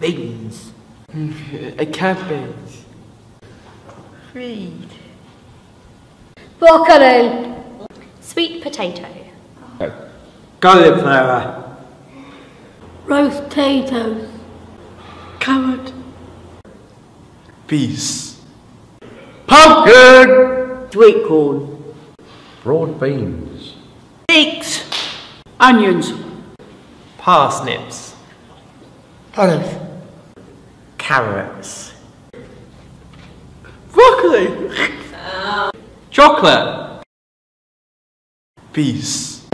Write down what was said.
Beans. Mm-hmm. A cabbage. Reed. Broccoli. Sweet potato. Cauliflower. Roast potatoes. Carrot. Peas. Pumpkin. Sweet corn. Broad beans. Leeks. Onions. Parsnips. Olive. Carrots. Broccoli. Uh, Chocolate. Peas.